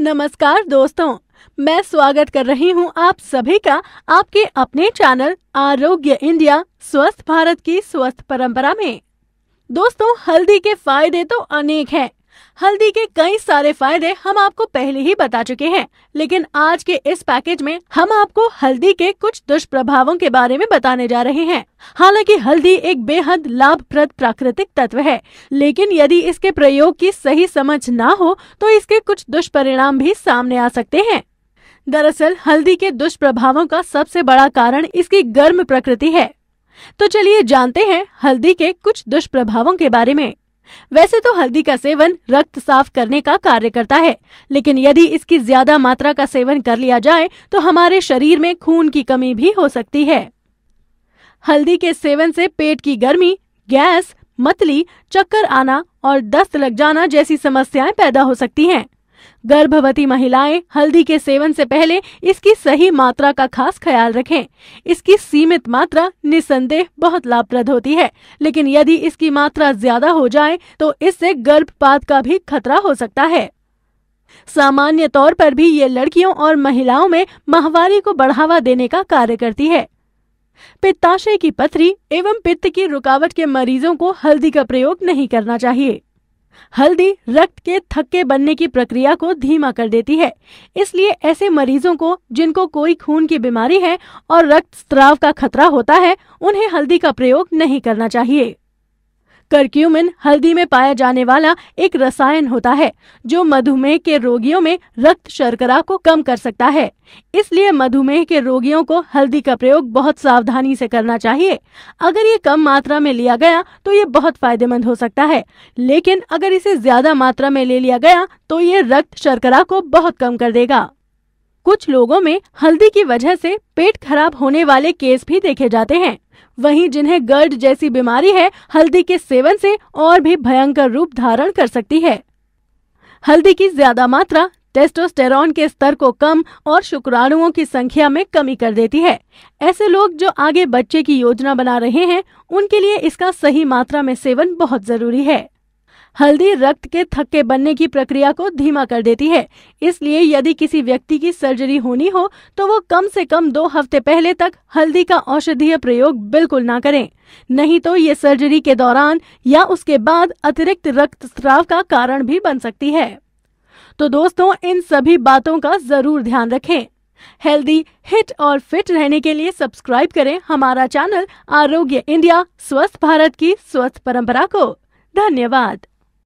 नमस्कार दोस्तों, मैं स्वागत कर रही हूँ आप सभी का आपके अपने चैनल आरोग्य इंडिया, स्वस्थ भारत की स्वस्थ परंपरा में। दोस्तों, हल्दी के फ़ायदे तो अनेक हैं हल्दी के कई सारे फ़ायदे हम आपको पहले ही बता चुके हैं, लेकिन आज के इस पैकेज में हम आपको हल्दी के कुछ दुष्प्रभावों के बारे में बताने जा रहे हैं। हालाँकि हल्दी एक बेहद लाभप्रद प्राकृतिक तत्व है, लेकिन यदि इसके प्रयोग की सही समझ ना हो तो इसके कुछ दुष्परिणाम भी सामने आ सकते हैं। दरअसल, हल्दी के दुष्प्रभावों का सबसे बड़ा कारण इसकी गर्म प्रकृति है। तो चलिए जानते हैं हल्दी के कुछ दुष्प्रभावों के बारे में। वैसे तो हल्दी का सेवन रक्त साफ़ करने का कार्य करता है, लेकिन यदि इसकी ज़्यादा मात्रा का सेवन कर लिया जाए तो हमारे शरीर में खून की कमी भी हो सकती है। हल्दी के सेवन से पेट की गर्मी, गैस, मतली, चक्कर आना और दस्त लग जाना जैसी समस्याएँ पैदा हो सकती हैं। गर्भवती महिलाएँ हल्दी के सेवन से पहले इसकी सही मात्रा का खास ख्याल रखें। इसकी सीमित मात्रा निसंदेह बहुत लाभप्रद होती है, लेकिन यदि इसकी मात्रा ज़्यादा हो जाए तो इससे गर्भपात का भी खतरा हो सकता है। सामान्य तौर पर भी ये लड़कियों और महिलाओं में माहवारी को बढ़ावा देने का कार्य करती है। पित्ताशय की पथरी एवं पित्त की रुकावट के मरीजों को हल्दी का प्रयोग नहीं करना चाहिए। हल्दी रक्त के थक्के बनने की प्रक्रिया को धीमा कर देती है। इसलिए ऐसे मरीजों को, जिनको कोई खून की बीमारी है और रक्त स्त्राव का खतरा होता है, उन्हें हल्दी का प्रयोग नहीं करना चाहिए। करक्यूमिन हल्दी में पाया जाने वाला एक रसायन होता है, जो मधुमेह के रोगियों में रक्त शर्करा को कम कर सकता है। इसलिए मधुमेह के रोगियों को हल्दी का प्रयोग बहुत सावधानी से करना चाहिए। अगर ये कम मात्रा में लिया गया तो ये बहुत फ़ायदेमंद हो सकता है। लेकिन अगर इसे ज़्यादा मात्रा में ले लिया गया तो ये रक्त शर्करा को बहुत कम कर देगा। कुछ लोगों में हल्दी की वजह से पेट खराब होने वाले केस भी देखे जाते हैं। वहीं जिन्हें गर्ड जैसी बीमारी है, हल्दी के सेवन से और भी भयंकर रूप धारण कर सकती है। हल्दी की ज़्यादा मात्रा टेस्टोस्टेरॉन के स्तर को कम और शुक्राणुओं की संख्या में कमी कर देती है। ऐसे लोग जो आगे बच्चे की योजना बना रहे हैं, उनके लिए इसका सही मात्रा में सेवन बहुत ज़रूरी है। हल्दी रक्त के थक्के बनने की प्रक्रिया को धीमा कर देती है। इसलिए यदि किसी व्यक्ति की सर्जरी होनी हो तो वो कम से कम दो हफ़्ते पहले तक हल्दी का औषधीय प्रयोग बिल्कुल ना करें। नहीं तो ये सर्जरी के दौरान या उसके बाद अतिरिक्त रक्त स्राव का कारण भी बन सकती है। तो दोस्तों, इन सभी बातों का ज़रूर ध्यान रखें। हेल्दी, हिट और फिट रहने के लिए सब्सक्राइब करें हमारा चैनल आरोग्य इंडिया, स्वस्थ भारत की स्वस्थ परंपरा को। धन्यवाद।